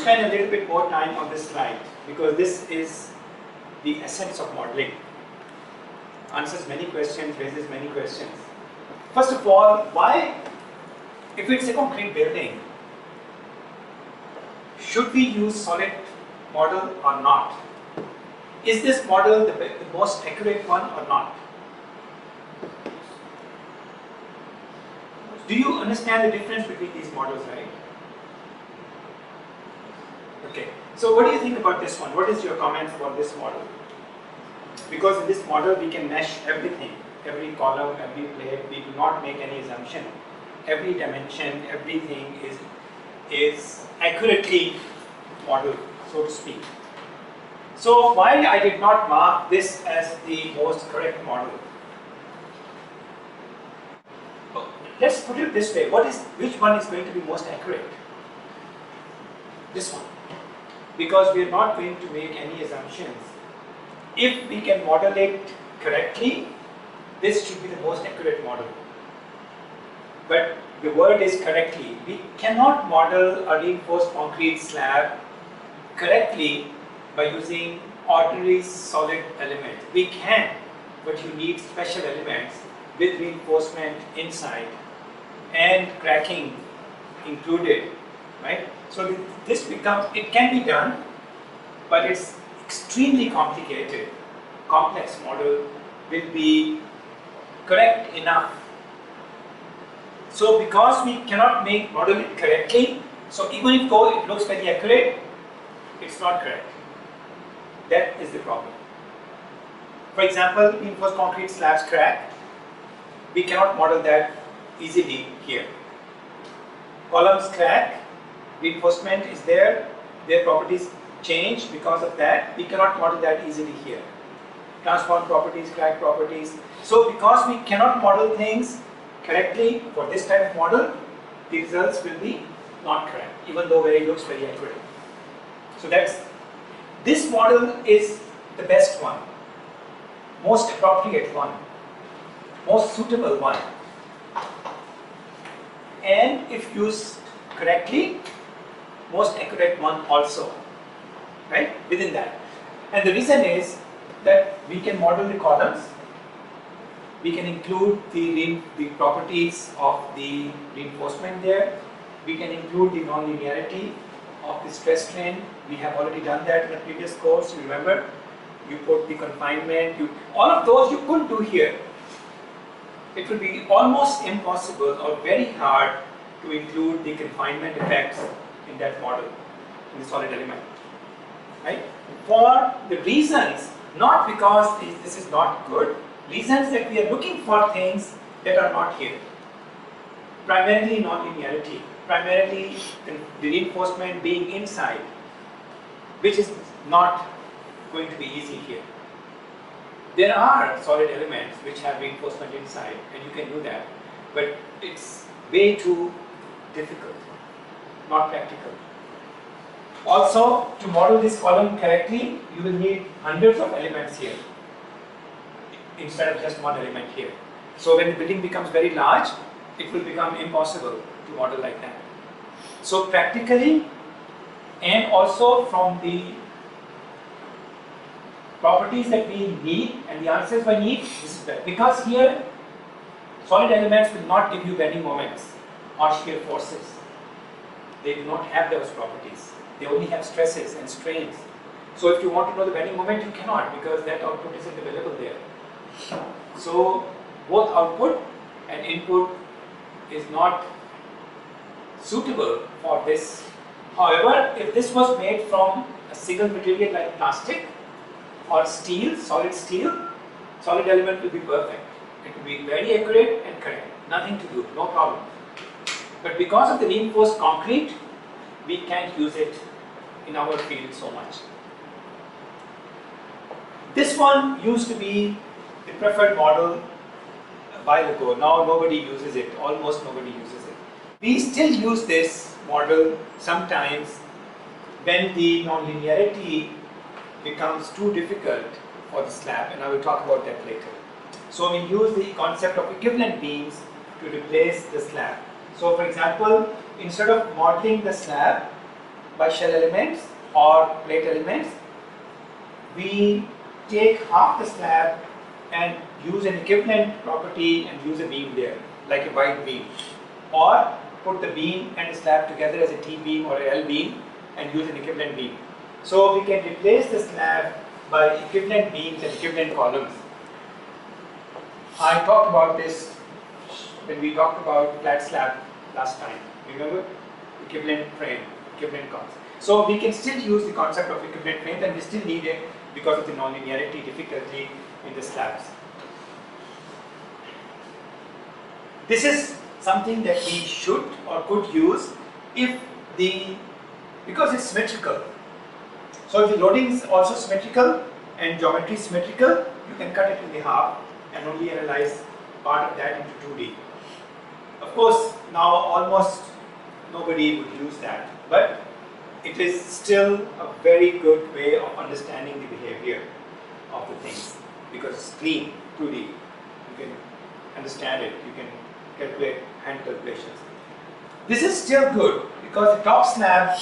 spend a little bit more time on this slide because this is the essence of modeling. Answers many questions, raises many questions. First of all, why, if it's a concrete building, should we use solid model or not? Is this model the, the most accurate one or not? Do you understand the difference between these models, right? Okay, so what do you think about this one? What is your comments about this model? Because in this model we can mesh everything, every column, every plate, we do not make any assumption. Every dimension, everything is, is accurately modeled, so to speak. So why I did not mark this as the most correct model? Let's put it this way, what is, which one is going to be most accurate? This one. Because we are not going to make any assumptions. If we can model it correctly, this should be the most accurate model. But the word is correctly. We cannot model a reinforced concrete slab correctly by using ordinary solid element. We can, but you need special elements with reinforcement inside and cracking included, right? So this becomes, it can be done, but it's extremely complicated. Complex model will be correct enough. So because we cannot make model it correctly, so even if though it looks very accurate, it's not correct. That is the problem. For example, reinforced concrete slabs crack. We cannot model that easily here. Columns crack, reinforcement is there, their properties change because of that. We cannot model that easily here. Transform properties, crack properties. So because we cannot model things correctly for this type of model, the results will be not correct, even though it looks very accurate. So that's, this model is the best one, most appropriate one, most suitable one and if used correctly, most accurate one also, right, within that. And the reason is that we can model the columns, we can include the, the properties of the reinforcement there, we can include the non-linearity of the stress strain, we have already done that in the previous course, you remember, you put the confinement, you, all of those you couldn't do here. It will be almost impossible or very hard to include the confinement effects in that model, in the solid element. Right? For the reasons, not because this is not good, reasons that we are looking for things that are not here. Primarily non-linearity, primarily the reinforcement being inside, which is not going to be easy here. There are solid elements which have reinforcement inside and you can do that, but it's way too difficult, not practical. Also, to model this column correctly, you will need hundreds of elements here instead of just one element here. So when the building becomes very large, it will become impossible to model like that. So practically and also from the properties that we need and the answers we need, this is better. Because here, solid elements will not give you bending moments or shear forces. They do not have those properties. They only have stresses and strains. So if you want to know the bending moment, you cannot because that output isn't available there. So both output and input is not suitable for this. However, if this was made from a single material like plastic, or steel, solid steel, solid element will be perfect. It will be very accurate and correct. Nothing to do, no problem. But because of the reinforced concrete, we can't use it in our field so much. This one used to be the preferred model a while ago. Now nobody uses it, almost nobody uses it. We still use this model sometimes when the nonlinearity becomes too difficult for the slab and I will talk about that later. So we use the concept of equivalent beams to replace the slab. So for example, instead of modeling the slab by shell elements or plate elements, we take half the slab and use an equivalent property and use a beam there, like a wide beam. Or put the beam and the slab together as a T-beam or a L-beam and use an equivalent beam. So we can replace the slab by equivalent beams and equivalent columns. I talked about this when we talked about flat slab last time. Remember? Equivalent frame, equivalent concept. So we can still use the concept of equivalent frame and we still need it because of the nonlinearity difficulty in the slabs. This is something that we should or could use if the, because it's symmetrical. So if the loading is also symmetrical and geometry symmetrical, you can cut it in the half and only analyze part of that into 2D. Of course, now almost nobody would use that, but it is still a very good way of understanding the behavior of the things because it's clean, 2D. You can understand it, you can calculate hand calculations. This is still good because the top slab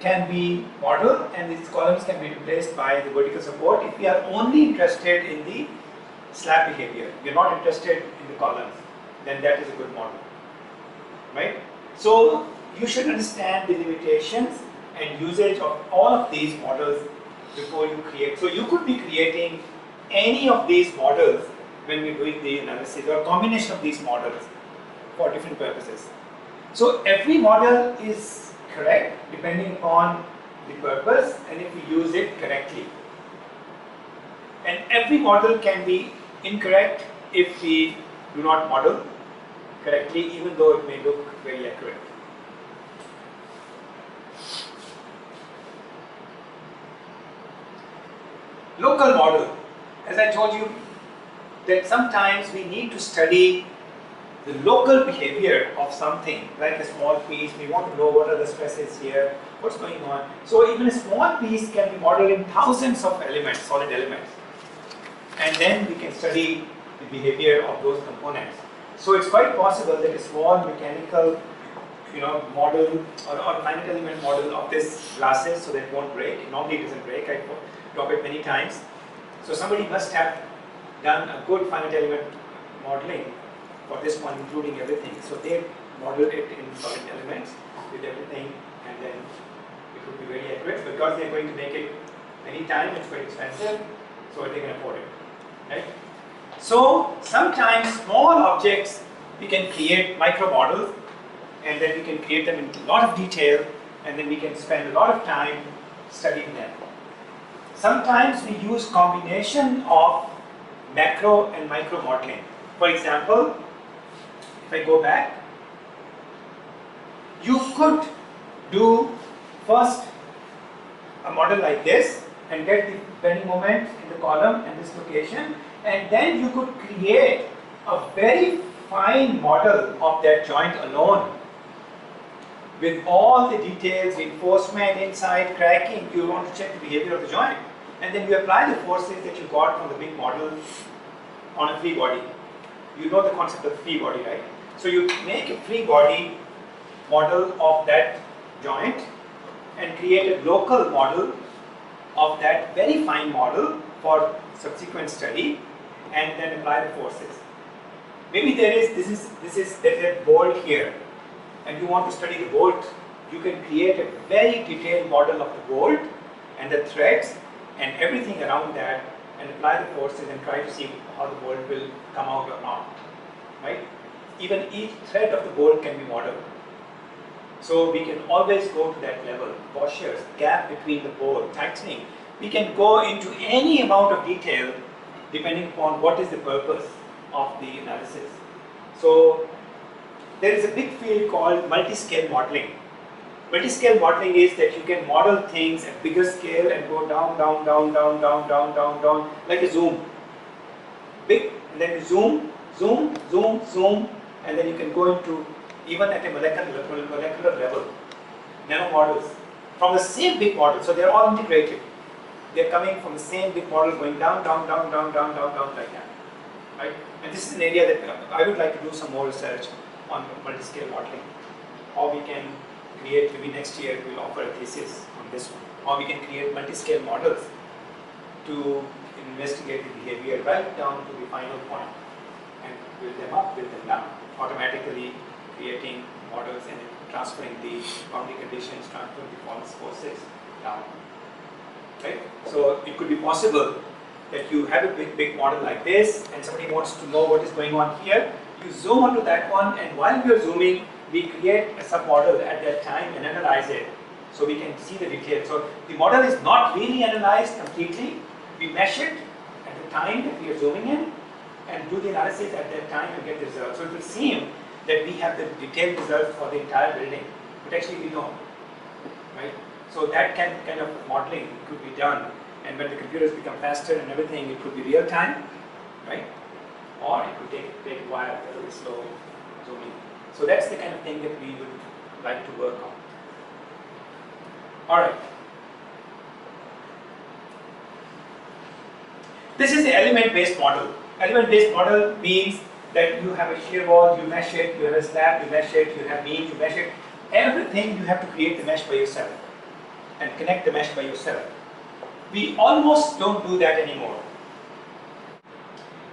can be modeled and these columns can be replaced by the vertical support if we are only interested in the slab behavior. We are not interested in the columns, then that is a good model. Right? So you should understand the limitations and usage of all of these models before you create. So you could be creating any of these models when we're doing the analysis or combination of these models for different purposes. So every model is correct depending upon the purpose and if we use it correctly. And every model can be incorrect if we do not model correctly even though it may look very accurate. Local model, as I told you that sometimes we need to study the local behavior of something like a small piece, we want to know what are the stresses here, what's going on. So even a small piece can be modeled in thousands of elements, solid elements. And then we can study the behavior of those components. So it's quite possible that a small mechanical you know, model or, or finite element model of this glasses so that it won't break. Normally it doesn't break, I drop it many times. So somebody must have done a good finite element modeling for this one, including everything. So they modeled it in solid elements with everything, and then it would be very accurate because they're going to make it any time. It's quite expensive, so they can afford it, right? So sometimes small objects we can create micro models and then we can create them in a lot of detail and then we can spend a lot of time studying them. Sometimes we use combination of macro and micro modeling. For example, if I go back, you could do first a model like this and get the bending moment in the column and this location and then you could create a very fine model of that joint alone with all the details, reinforcement, inside, cracking, you want to check the behavior of the joint and then you apply the forces that you got from the big model on a free body. You know the concept of free body, right? So you make a free body model of that joint and create a local model of that very fine model for subsequent study and then apply the forces. Maybe there is, this is, this is, there's a bolt here and you want to study the bolt, you can create a very detailed model of the bolt and the threads and everything around that and apply the forces and try to see how the bolt will come out or not, right? Even each thread of the bolt can be modeled. So we can always go to that level, washers, gap between the bolt, tightening. We can go into any amount of detail depending upon what is the purpose of the analysis. So there is a big field called multi-scale modeling. Multi-scale modeling is that you can model things at bigger scale and go down, down, down, down, down, down, down, down, like a zoom. Big, and then you zoom, zoom, zoom, zoom, and then you can go into even at a molecular, molecular level, nano models from the same big model. So they're all integrated. They're coming from the same big model going down, down, down, down, down, down, down like that. Right? And this is an area that I would like to do some more research on multi-scale modeling. How we can create, maybe next year we'll offer a thesis on this one. Or we can create multi-scale models to investigate the behavior right down to the final point and build them up, build them down, automatically creating models and transferring the boundary conditions, transferring the false forces down. Right? So it could be possible that you have a big, big model like this and somebody wants to know what is going on here. You zoom onto that one and while we are zooming, we create a submodel at that time and analyze it so we can see the details. So the model is not really analyzed completely. We mesh it at the time that we are zooming in and do the analysis at that time and get the results. So it will seem that we have the detailed results for the entire building, but actually we don't, right? So that can kind of modeling could be done, and when the computers become faster and everything, it could be real time, right? Or it could take take a while, very slow zooming. So that's the kind of thing that we would like to work on. All right. This is the element-based model. Element-based model means that you have a shear wall, you mesh it, you have a slab, you mesh it, you have beam, you mesh it. Everything you have to create the mesh by yourself and connect the mesh by yourself. We almost don't do that anymore.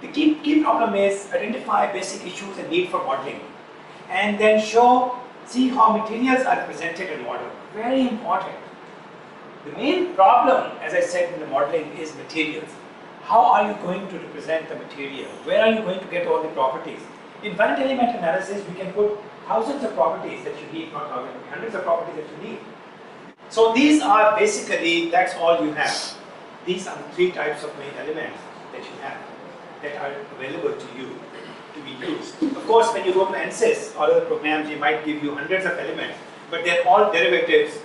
The key, key problem is identify basic issues and need for modeling and then show, see how materials are presented in model. Very important. The main problem, as I said in the modeling, is materials. How are you going to represent the material? Where are you going to get all the properties? In finite element analysis, we can put thousands of properties that you need, not thousands, hundreds of properties that you need. So these are basically, that's all you have. These are the three types of main elements that you have that are available to you to be used. Of course, when you go to ANSYS or other programs, they might give you hundreds of elements, but they're all derivatives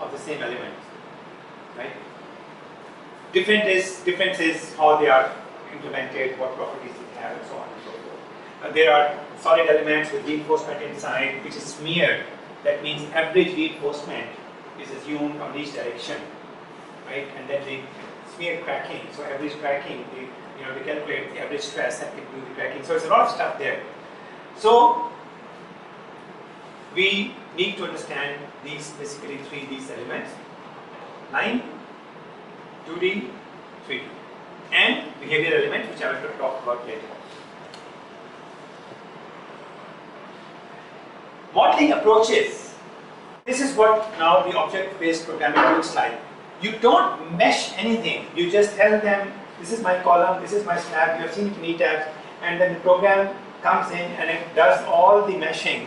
of the same elements, right? Different is, difference is how they are implemented, what properties they have, and so on and so forth. Uh, there are solid elements with reinforcement inside, which is smeared. That means average reinforcement is assumed on each direction, right? And then the smear cracking, so average cracking, they, you know, they calculate the average stress and they do the cracking. So it's a lot of stuff there. So we need to understand these basically three these elements. Line, 2D, 3D, and behavior element, which I will talk about later. Modeling approaches. This is what now the object-based programming looks like. You don't mesh anything. You just tell them, this is my column, this is my slab, you have seen it in ETABS, and then the program comes in and it does all the meshing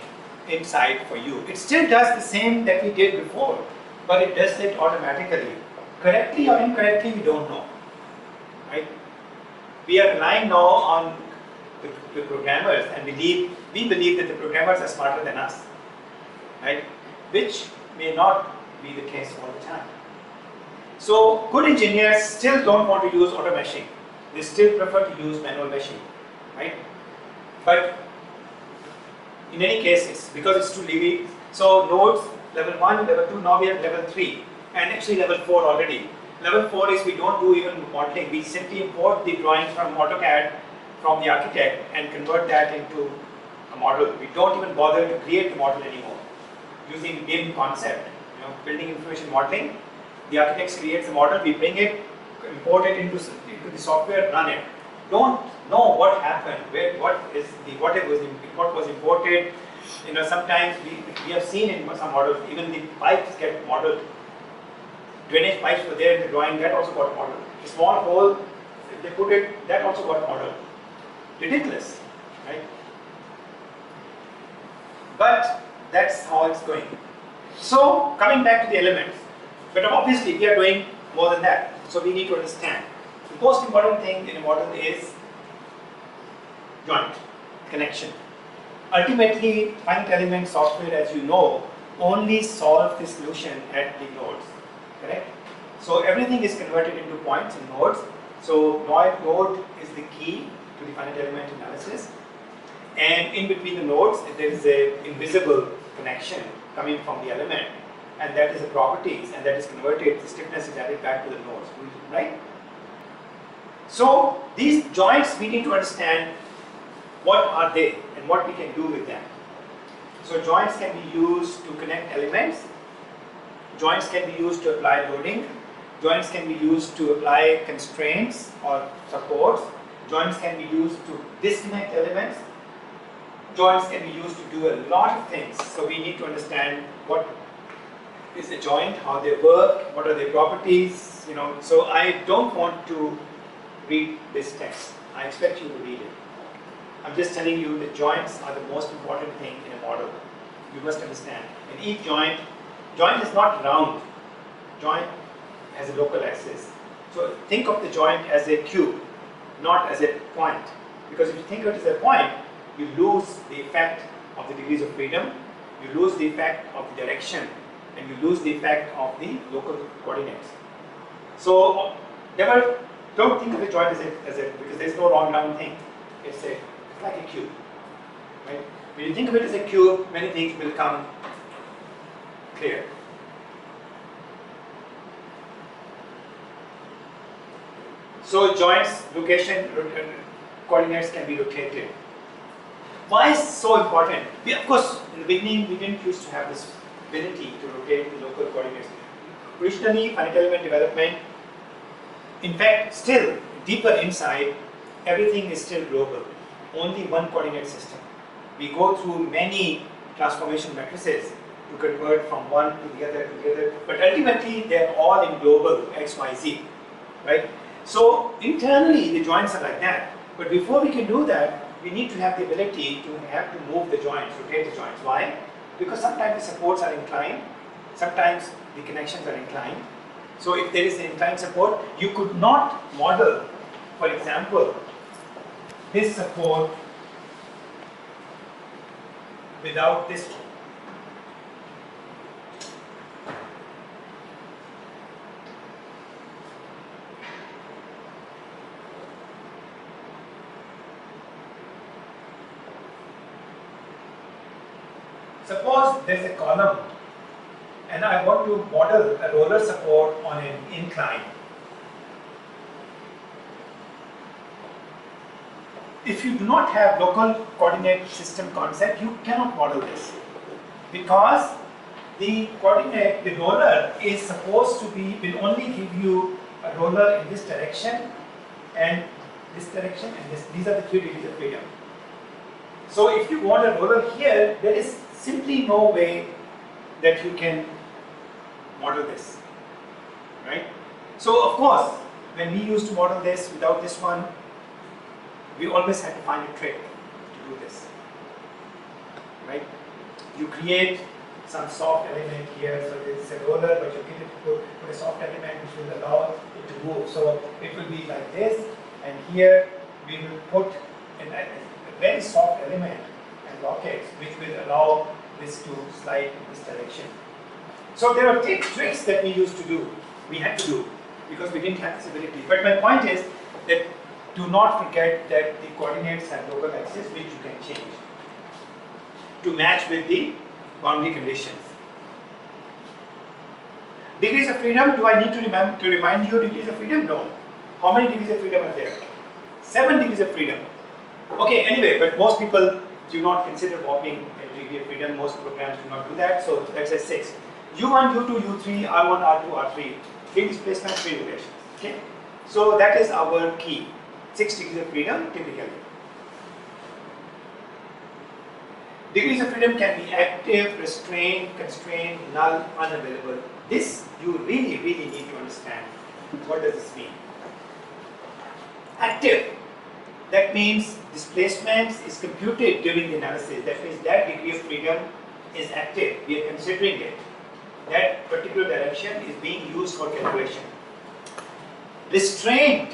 inside for you. It still does the same that we did before, but it does it automatically. Correctly or incorrectly, we don't know. Right? We are relying now on the, the programmers and believe we believe that the programmers are smarter than us. Right? Which may not be the case all the time. So good engineers still don't want to use auto meshing. They still prefer to use manual meshing. Right? But in any cases, because it's too heavy, so nodes level 1, level 2, now we have level 3 and actually level 4 already. Level 4 is we don't do even modeling, we simply import the drawings from AutoCAD from the architect and convert that into a model. We don't even bother to create the model anymore using BIM concept, you know, building information modeling. The architects creates the model, we bring it, import it into, into the software, run it. Don't know what happened, where, what is the what it was what was imported. You know, sometimes we, we have seen in some models, even the pipes get modeled drainage pipes were there in the drawing, that also got modeled. A small hole, they put it, that also got modeled. Ridiculous, right? But that's how it's going. So, coming back to the elements, but obviously we are doing more than that. So we need to understand. The most important thing in a model is joint, connection. Ultimately, finite element software, as you know, only solve the solution at the nodes correct? So everything is converted into points and nodes. So node is the key to the finite element analysis. And in between the nodes, there is a invisible connection coming from the element. And that is the properties, and that is converted, the stiffness is added back to the nodes, right? So these joints, we need to understand what are they and what we can do with them. So joints can be used to connect elements. Joints can be used to apply loading. Joints can be used to apply constraints or supports. Joints can be used to disconnect elements. Joints can be used to do a lot of things. So we need to understand what is a joint, how they work, what are their properties, you know. So I don't want to read this text. I expect you to read it. I'm just telling you that joints are the most important thing in a model. You must understand. And each joint, joint is not round. Joint has a local axis. So think of the joint as a cube, not as a point. Because if you think of it as a point, you lose the effect of the degrees of freedom, you lose the effect of the direction, and you lose the effect of the local coordinates. So never, don't think of a joint as a, as a because there's no wrong round thing. It's a it's like a cube. Right? When you think of it as a cube, many things will come clear. So joints, location, uh, coordinates can be rotated. Why is so important? We, of course, in the beginning, we didn't used to have this ability to rotate the local coordinates. Originally, finite element development, in fact, still deeper inside, everything is still global. Only one coordinate system. We go through many transformation matrices to convert from one to the other to the other, but ultimately they're all in global x, y, z, right? So internally the joints are like that, but before we can do that, we need to have the ability to have to move the joints, rotate the joints. Why? Because sometimes the supports are inclined, sometimes the connections are inclined. So if there is an inclined support, you could not model, for example, this support without this one. There's a column and I want to model a roller support on an incline. If you do not have local coordinate system concept, you cannot model this because the coordinate, the roller is supposed to be, will only give you a roller in this direction and this direction and this, these are the three degrees of freedom. So if you want a roller here, there is simply no way that you can model this, right? So of course, when we used to model this without this one, we always had to find a trick to do this, right? You create some soft element here, so it's a roller, but you can put, put a soft element which will allow it to move. So it will be like this, and here we will put a, a very soft element which will allow this to slide in this direction. So there are tricks that we used to do, we had to do, because we didn't have this ability. But my point is that do not forget that the coordinates have local axis which you can change to match with the boundary conditions. Degrees of freedom, do I need to, remember, to remind you degrees of freedom? No. How many degrees of freedom are there? Seven degrees of freedom. Okay, anyway, but most people do not consider warping a of freedom. Most programs do not do that, so let's say six. U1, U2, U3, R1, R2, R3, three displacement, three rotations. Okay? So that is our key. Six degrees of freedom typically. Degrees of freedom can be active, restrained, constrained, null, unavailable. This you really, really need to understand. What does this mean? Active. That means displacement is computed during the analysis. That means that degree of freedom is active. We are considering it that particular direction is being used for calculation. Restraint.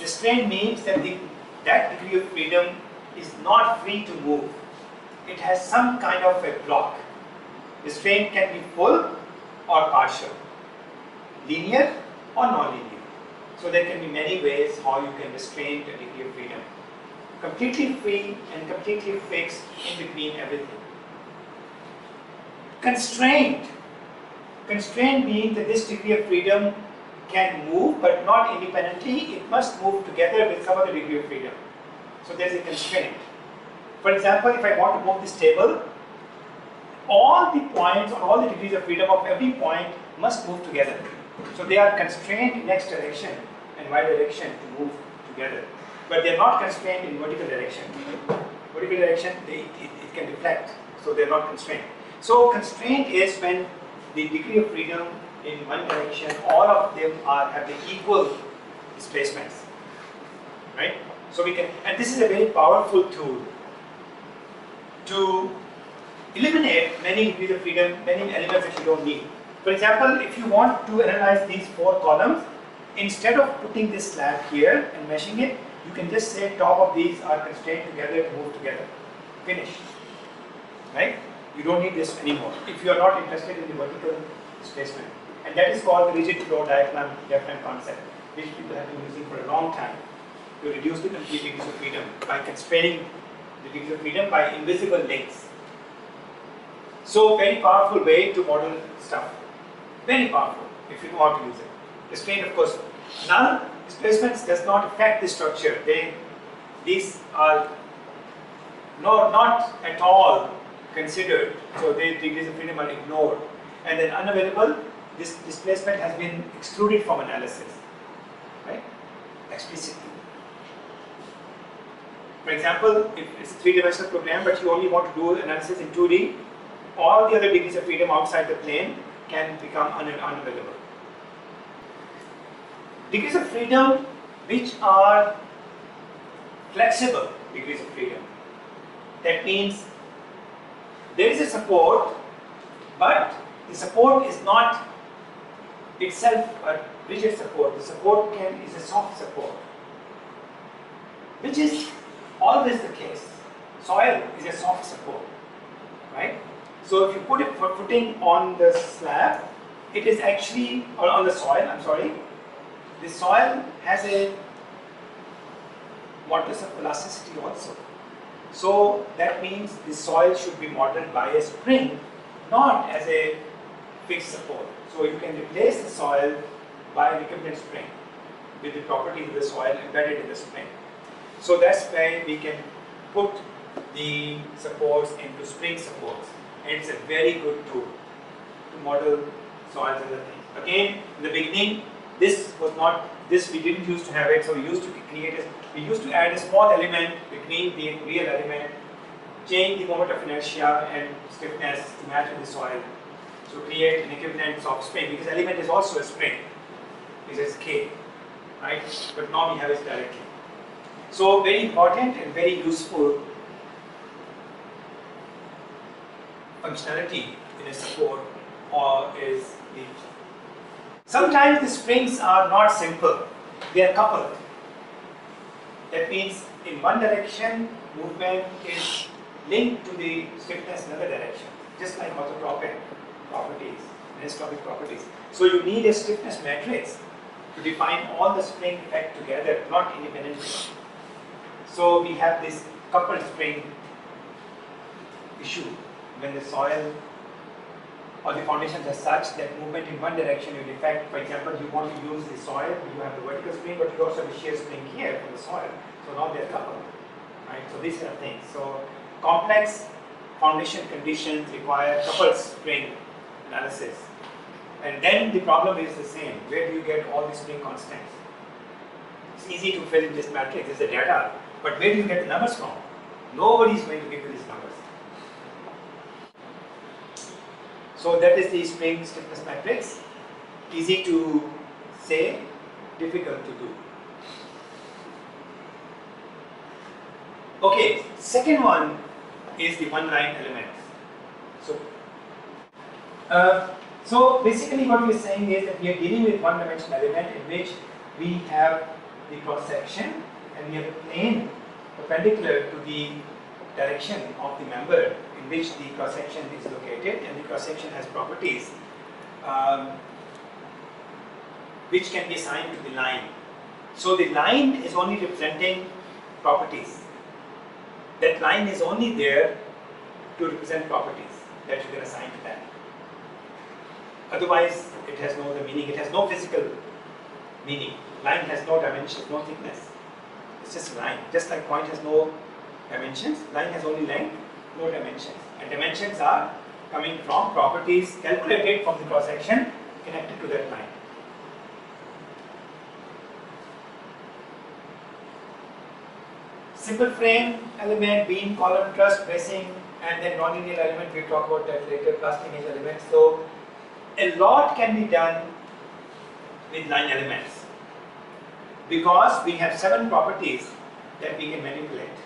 Restraint means that the, that degree of freedom is not free to move. It has some kind of a block. Restraint can be full or partial, linear or non-linear. So there can be many ways how you can restrain a degree of freedom. Completely free and completely fixed in between everything. Constraint Constraint means that this degree of freedom can move but not independently, it must move together with some other degree of freedom. So there's a constraint. For example, if I want to move this table, all the points or all the degrees of freedom of every point must move together. So they are constrained in x direction and y direction to move together. But they are not constrained in vertical direction. Vertical direction, they, it, it can deflect, so they are not constrained. So constraint is when the degree of freedom in one direction, all of them are have the equal displacements, right? So we can, and this is a very powerful tool to eliminate many degrees of freedom, many elements that you don't need. For example, if you want to analyze these four columns, instead of putting this slab here and meshing it, you can just say top of these are constrained together to move together. Finish. Right? You don't need this anymore if you are not interested in the vertical displacement. And that is called the rigid floor diaphragm, diaphragm concept, which people have been using for a long time to reduce the complete degrees of freedom by constraining the degrees of freedom by invisible links. So very powerful way to model stuff. Very powerful if you know how to use it. Constraint, of course, null displacements does not affect the structure. They, these are no, not at all considered. So the degrees of freedom are ignored. And then unavailable, this displacement has been excluded from analysis, right? Explicitly. For example, if it's a three-dimensional program, but you only want to do analysis in 2D, all the other degrees of freedom outside the plane can become un unavailable. Degrees of freedom which are flexible degrees of freedom. That means there is a support, but the support is not itself a rigid support. The support can is a soft support, which is always the case. Soil is a soft support, right? So if you put a footing on the slab, it is actually, or on the soil, I'm sorry, the soil has a modulus of elasticity also. So that means the soil should be modeled by a spring, not as a fixed support. So you can replace the soil by a recumbent spring with the properties of the soil embedded in the spring. So that's why we can put the supports into spring supports and it's a very good tool to model soils and other things. Again, in the beginning, this was not, this we didn't used to have it, so we used to create a, we used to add a small element between the real element, change the moment of inertia and stiffness to match with the soil. So create an equivalent of spring, because element is also a spring, it is K, right? But now we have it directly. So very important and very useful functionality in a support or is the sometimes the springs are not simple. They are coupled. That means in one direction movement is linked to the stiffness in another direction just like orthotropic properties anisotropic properties. So you need a stiffness matrix to define all the spring effect together not independently. So we have this coupled spring issue. When the soil or the foundations are such that movement in one direction will affect, for example, you want to use the soil, you have the vertical spring, but you also have a shear spring here from the soil. So now they're coupled, right? So these of things. So complex foundation conditions require coupled spring analysis. And then the problem is the same. Where do you get all the spring constants? It's easy to fill in this matrix, it's the data. But where do you get the numbers from? Nobody is going to give you these numbers. So that is the spring stiffness matrix. Easy to say, difficult to do. Okay, second one is the one line elements. So, uh, so basically what we are saying is that we are dealing with one dimensional element in which we have the cross section and we have a plane perpendicular to the direction of the member in which the cross section is located and the cross section has properties um, which can be assigned to the line. So the line is only representing properties. That line is only there to represent properties that you can assign to that. Otherwise, it has no other meaning. It has no physical meaning. Line has no dimensions, no thickness. It's just line. Just like point has no dimensions, line has only length, no dimensions. And dimensions are coming from properties calculated from the cross section connected to that line. Simple frame element, beam, column, truss, bracing, and then non-linear element, we'll talk about that later, plastic hinge element. So a lot can be done with line elements because we have seven properties that we can manipulate.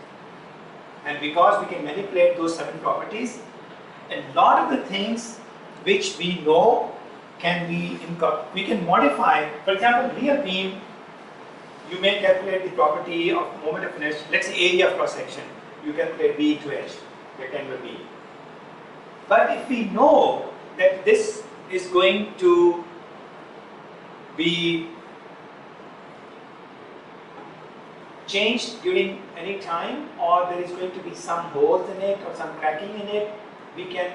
And because we can manipulate those seven properties, a lot of the things which we know can be we can modify. For example, real beam, you may calculate the property of moment of inertia. Let's say area of cross section. You calculate B to H, rectangular B. But if we know that this is going to be changed during any time or there is going to be some holes in it or some cracking in it, we can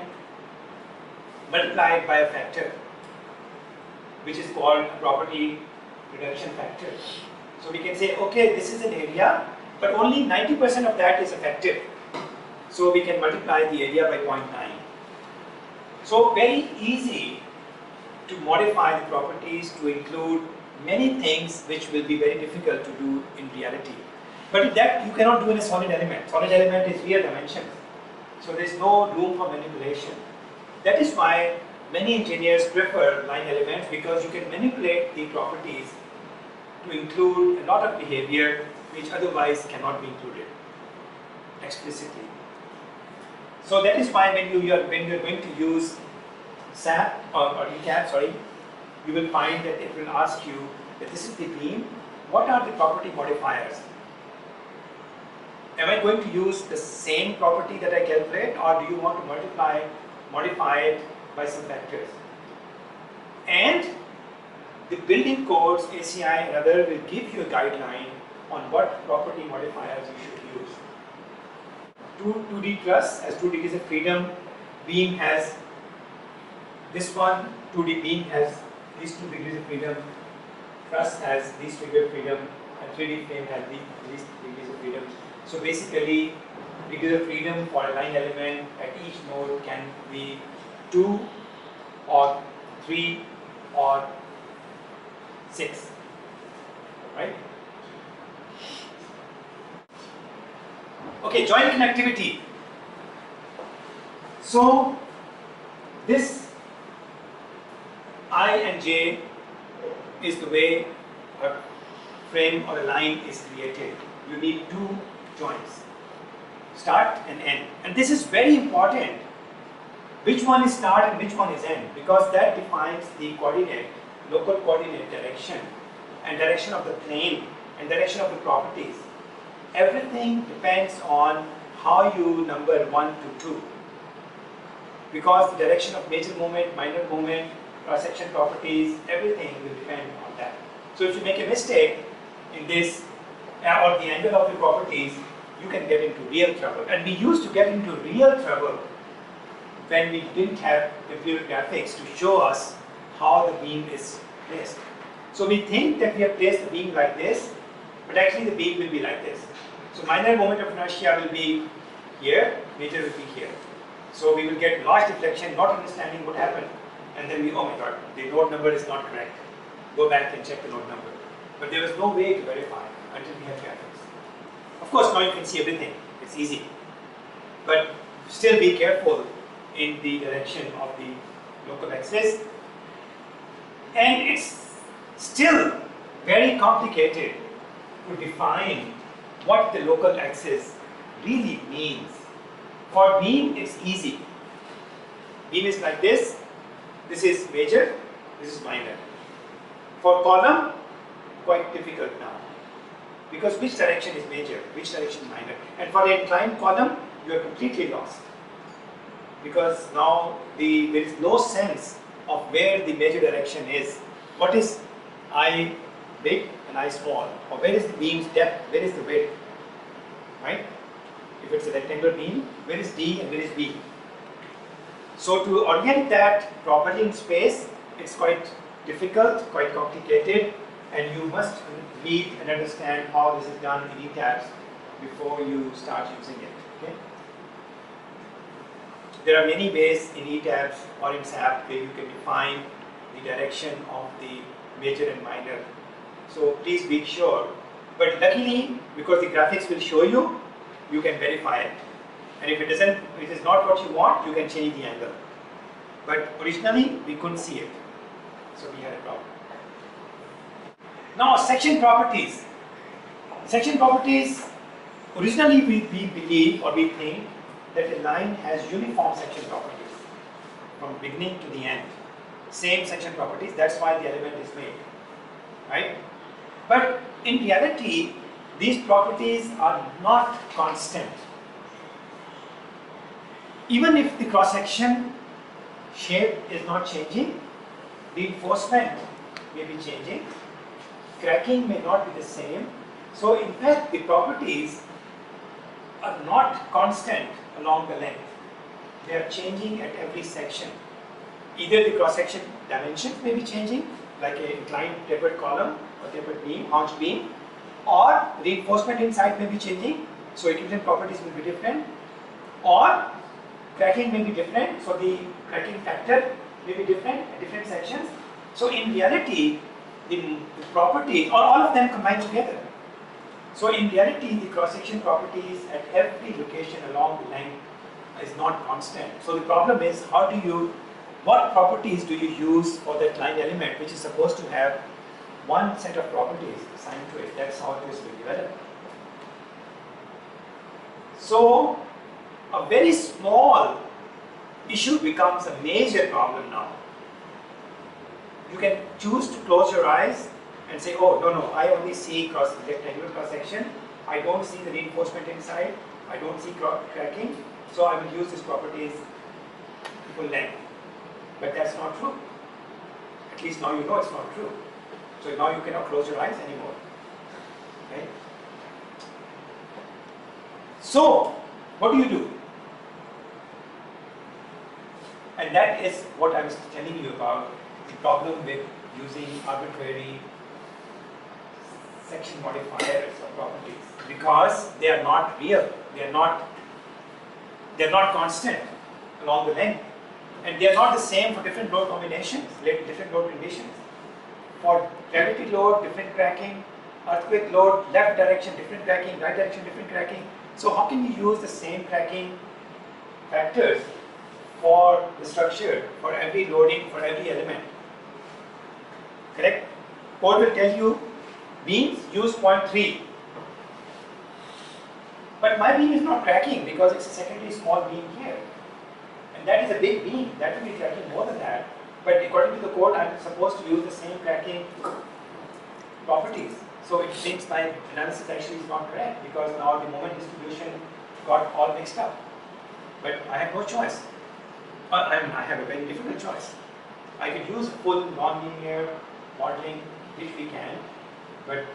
multiply it by a factor which is called property reduction factor. So we can say, okay, this is an area, but only 90% of that is effective. So we can multiply the area by 0.9. So very easy to modify the properties to include many things which will be very difficult to do in reality. But that you cannot do in a solid element. Solid element is real dimensions. So there is no room for manipulation. That is why many engineers prefer line elements because you can manipulate the properties to include a lot of behavior which otherwise cannot be included explicitly. So that is why when you, are when you are going to use SAP or, or ETABS, sorry, you will find that it will ask you that this is the beam, what are the property modifiers? Am I going to use the same property that I calculate or do you want to multiply, modify it by some factors? And the building codes, ACI and other will give you a guideline on what property modifiers you should use. 2, 2D truss has 2 degrees of freedom, beam has this one, 2D beam has these 2 degrees of freedom, truss has these degrees of freedom, and 3D frame has these degrees of freedom. So basically, degrees of freedom for a line element at each node can be 2 or 3 or 6, right? Okay, joint connectivity. So this I and J is the way a frame or a line is created. You need two joints, start and end. And this is very important. Which one is start and which one is end? Because that defines the coordinate, local coordinate direction and direction of the plane and direction of the properties. Everything depends on how you number 1 to 2. Because the direction of major moment, minor moment, cross-section properties, everything will depend on that. So if you make a mistake in this uh, or the angle of the properties, you can get into real trouble. And we used to get into real trouble when we didn't have the computer graphics to show us how the beam is placed. So we think that we have placed the beam like this, but actually the beam will be like this. So minor moment of inertia will be here, major will be here. So we will get large deflection, not understanding what happened. And then we, oh my god, the node number is not correct. Go back and check the node number. But there was no way to verify until we had graphics. Of course, now you can see everything. It's easy. But still be careful in the direction of the local axis. And it's still very complicated to define what the local axis really means. For beam, it's easy. Beam is like this, this is major, this is minor. For column, quite difficult now. Because which direction is major, which direction is minor. And for the inclined column, you are completely lost. Because now the, there is no sense of where the major direction is. What is I big and I small? Or where is the beam's depth, where is the width? Right? If it's a rectangular beam, where is D and where is B? So to orient that properly in space, it's quite difficult, quite complicated, and you must read and understand how this is done in ETABS before you start using it. Okay? there are many ways in ETABS or in SAP where you can define the direction of the major and minor. So please be sure. But luckily, because the graphics will show you, you can verify it. And if it doesn't, it is not what you want, you can change the angle. But originally, we couldn't see it. So we had a problem. Now, section properties. Section properties, originally we, we believe or we think that a line has uniform section properties from beginning to the end. Same section properties, that's why the element is made. Right? But in reality, these properties are not constant. Even if the cross section shape is not changing, reinforcement may be changing, cracking may not be the same. So in fact, the properties are not constant along the length. They are changing at every section. Either the cross-section dimensions may be changing, like a inclined tapered column or tapered beam, haunch beam, or reinforcement inside may be changing, so equivalent properties will be different, or cracking may be different, so the cracking factor may be different at different sections. So in reality, the, the property, or all of them combined together. So in reality, the cross-section properties at every location along the length is not constant. So the problem is, how do you, what properties do you use for that line element, which is supposed to have one set of properties assigned to it. That's how this will developed. So, a very small issue becomes a major problem now. You can choose to close your eyes and say, oh, no, no, I only see cross rectangular cross section. I don't see the reinforcement inside. I don't see cracking. So I will use these properties full length. But that's not true. At least now you know it's not true. So now you cannot close your eyes anymore. Right? So, what do you do? And that is what I was telling you about the problem with using arbitrary section modifiers or properties because they are not real, they are not they are not constant along the length and they are not the same for different load combinations, different load conditions. For gravity load, different cracking, earthquake load, left direction, different cracking, right direction, different cracking. So how can you use the same cracking factors for the structure, for every loading, for every element? Correct? Code will tell you beams use 0.3. But my beam is not cracking because it's a secondary small beam here. And that is a big beam, that will be cracking more than that. But according to the code, I'm supposed to use the same cracking properties. So it thinks my analysis actually is not correct because now the moment distribution got all mixed up. But I have no choice. Uh, I, I have a very difficult choice. I could use full nonlinear modeling, which we can, but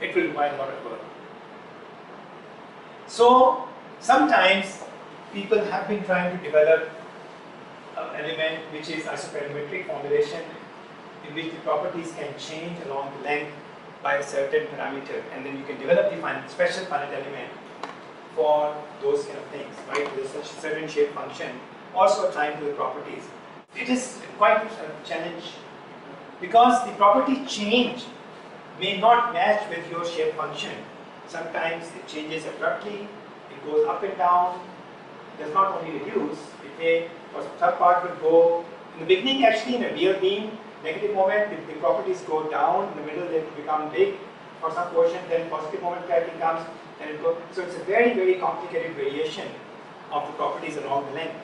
it will require a lot of work. So sometimes people have been trying to develop an element which is isoparametric formulation in which the properties can change along the length by a certain parameter and then you can develop the special finite element for those kind of things, right? With such certain shape function, also trying to the properties. It is quite a challenge because the property change may not match with your shape function. Sometimes it changes abruptly, it goes up and down, does not only reduce, it may or some part will go, in the beginning actually in a real beam, negative moment, the, the, properties go down, in the middle they become big for some portion, then positive moment cracking comes, then it goes, so it's a very, very complicated variation of the properties along the length.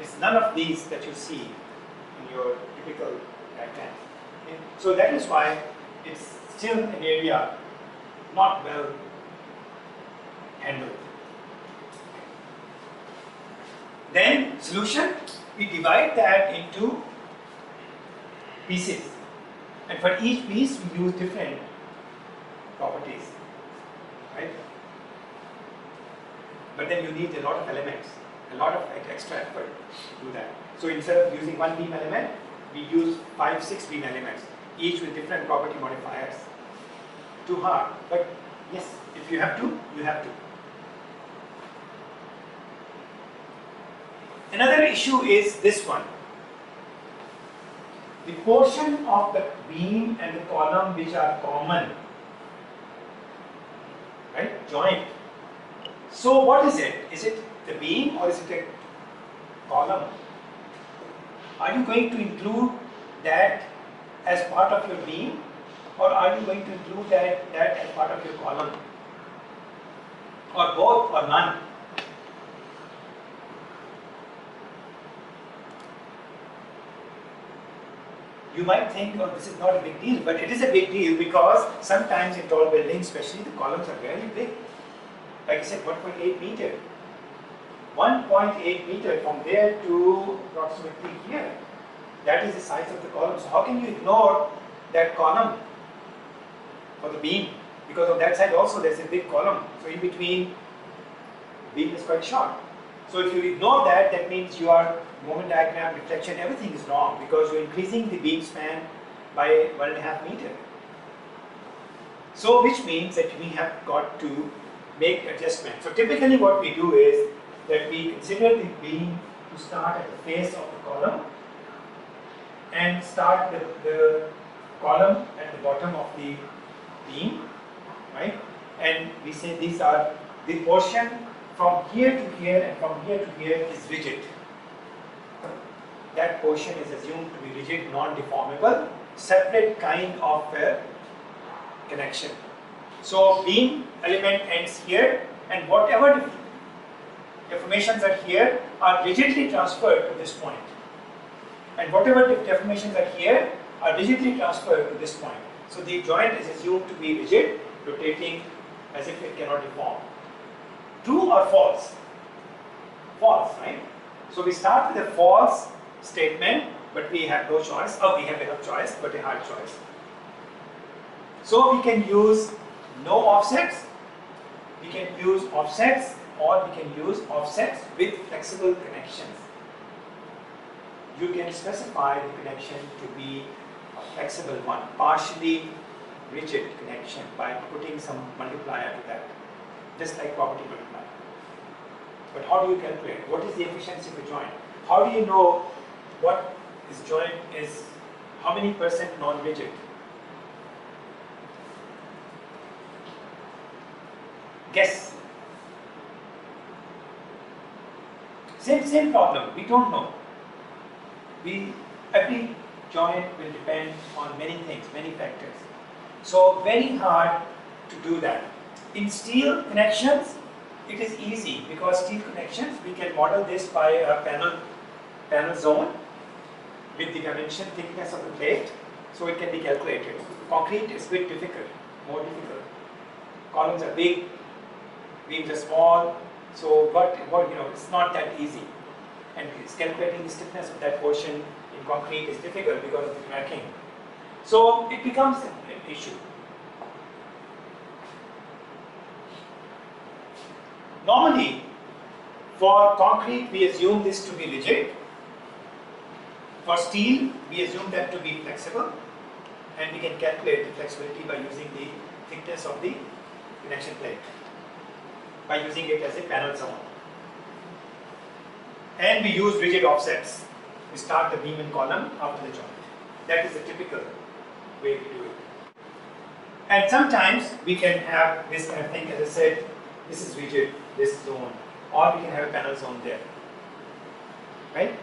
It's none of these that you see in your typical diagram. Okay? So that is why it's still an area not well handled. Then solution, we divide that into pieces. And for each piece, we use different properties, right? But then you need a lot of elements, a lot of extra effort to do that. So instead of using one beam element, we use five, six beam elements, each with different property modifiers. Too hard, but yes, if you have to, you have to. Another issue is this one. The portion of the beam and the column which are common, right, joint. So what is it? Is it the beam or is it a column? Are you going to include that as part of your beam or are you going to include that, that as part of your column? Or both or none? You might think, oh, this is not a big deal, but it is a big deal because sometimes in tall buildings, especially, the columns are very big. Like I said, 1.8 meter. 1.8 meter from there to approximately here. That is the size of the column. So how can you ignore that column for the beam? Because on that side also there's a big column. So in between, beam is quite short. So if you ignore that, that means your moment diagram, reflection, everything is wrong because you're increasing the beam span by one and a half meter. So which means that we have got to make adjustments. So typically what we do is that we consider the beam to start at the face of the column and start the, the column at the bottom of the beam, right? And we say these are the portion from here to here and from here to here is rigid. That portion is assumed to be rigid, non-deformable, separate kind of uh, connection. So beam element ends here and whatever deformations are here are rigidly transferred to this point. And whatever deformations are here are rigidly transferred to this point. So the joint is assumed to be rigid, rotating as if it cannot deform. True or false? False, right? So we start with a false statement, but we have no choice, or we have a choice, but a hard choice. So we can use no offsets, we can use offsets, or we can use offsets with flexible connections. You can specify the connection to be a flexible one, partially rigid connection by putting some multiplier to that, just like property multiplier. But how do you calculate? What is the efficiency of a joint? How do you know what is joint is, how many percent non-rigid? Guess. Same, same problem, we don't know. We, every joint will depend on many things, many factors. So very hard to do that. In steel connections, it is easy because steel connections, we can model this by a panel, panel zone with the dimension thickness of the plate, so it can be calculated. Concrete is a bit difficult, more difficult. Columns are big, beams are small, so but what you know, it's not that easy. And calculating the stiffness of that portion in concrete is difficult because of the cracking. So it becomes an issue. Normally, for concrete, we assume this to be rigid. For steel, we assume that to be flexible. And we can calculate the flexibility by using the thickness of the connection plate, by using it as a panel zone. And we use rigid offsets. We start the beam and column after the joint. That is the typical way we do it. And sometimes we can have this kind of thing, as I said, this is rigid, this zone, or we can have a panel zone there. Right?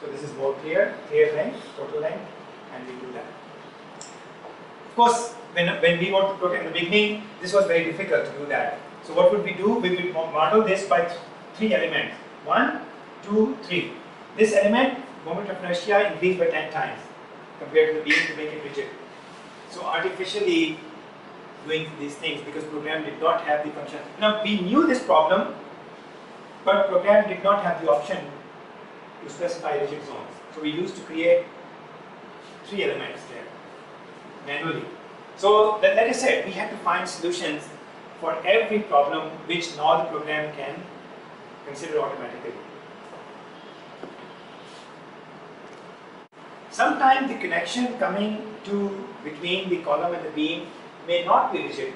So this is more clear, clear length, total length, and we do that. Of course, when, when we want to put in the beginning, this was very difficult to do that. So what would we do? We would model this by th three elements. One, two, three. This element, moment of inertia, increased by 10 times compared to the beam to make it rigid. So artificially doing these things because program did not have the function. Now we knew this problem, but program did not have the option to specify rigid zones. So we used to create three elements there manually. So like I said, we had to find solutions for every problem which now the program can consider automatically. Sometimes the connection coming to between the column and the beam may not be rigid.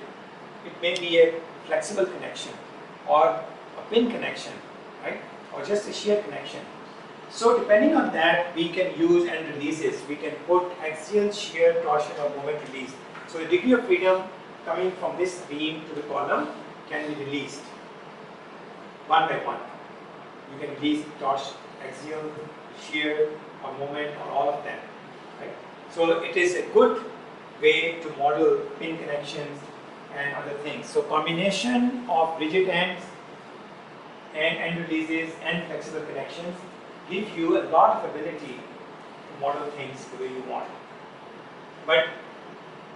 It may be a flexible connection or a pin connection, right? or just a shear connection. So depending on that, we can use and releases. We can put axial shear torsion or moment release. So the degree of freedom coming from this beam to the column can be released one by one. You can release torsion, axial, shear, or moment, or all of them. Right? So it is a good way to model pin connections and other things. So combination of rigid ends and end releases and flexible connections give you a lot of ability to model things the way you want. But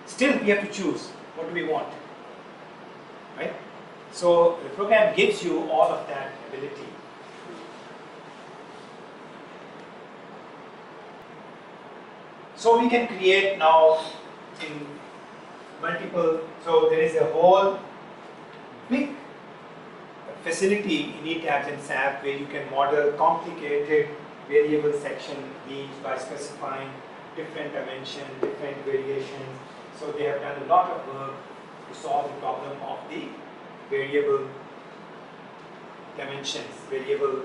still we have to choose what do we want. Right? So the program gives you all of that ability. So we can create now in multiple, so there is a whole big facility in ETABS and SAP where you can model complicated variable section beams by specifying different dimensions, different variations. So they have done a lot of work to solve the problem of the variable dimensions, variable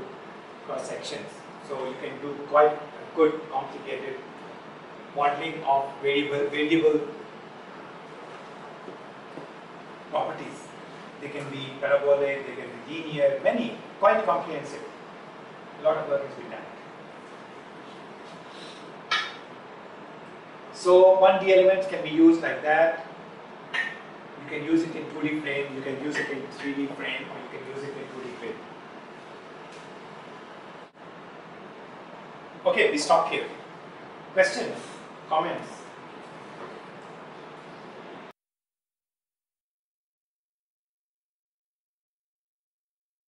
cross sections. So you can do quite a good complicated modeling of variable variable properties. They can be parabolic, they can be linear, many, quite comprehensive. A lot of work has been done. So 1D elements can be used like that. You can use it in 2D frame, you can use it in 3D frame, or you can use it in 2D frame. Okay, we stop here. Questions, comments?